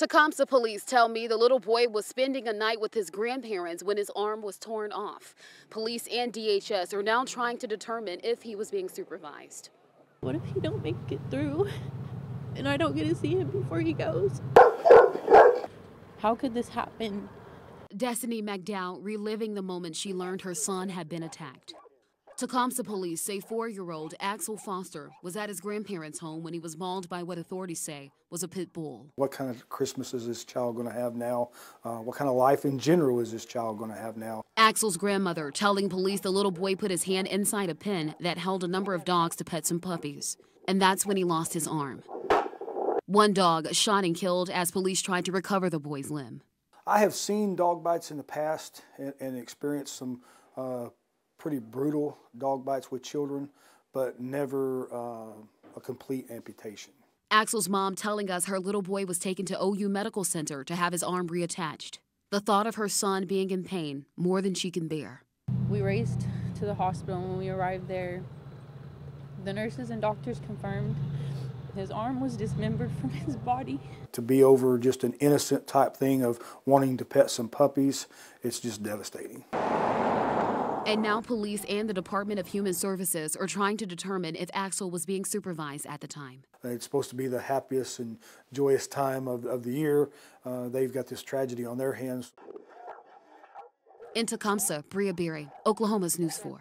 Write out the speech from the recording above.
Tecumseh police tell me the little boy was spending a night with his grandparents when his arm was torn off. Police and DHS are now trying to determine if he was being supervised. What if he don't make it through and I don't get to see him before he goes? How could this happen? Destiny McDowell reliving the moment she learned her son had been attacked. Tecumseh police say four year old Axel Foster was at his grandparents' home when he was mauled by what authorities say was a pit bull. What kind of Christmas is this child going to have now? Uh, what kind of life in general is this child going to have now? Axel's grandmother telling police the little boy put his hand inside a pen that held a number of dogs to pet some puppies. And that's when he lost his arm. One dog shot and killed as police tried to recover the boy's limb. I have seen dog bites in the past and, and experienced some uh, pretty brutal dog bites with children, but never uh, a complete amputation. Axel's mom telling us her little boy was taken to OU Medical Center to have his arm reattached. The thought of her son being in pain more than she can bear. We raced to the hospital and when we arrived there. The nurses and doctors confirmed his arm was dismembered from his body. To be over just an innocent type thing of wanting to pet some puppies, it's just devastating. And now police and the Department of Human Services are trying to determine if Axel was being supervised at the time. It's supposed to be the happiest and joyous time of, of the year. Uh, they've got this tragedy on their hands. In Tecumseh, Brya Berry, Oklahoma's News 4.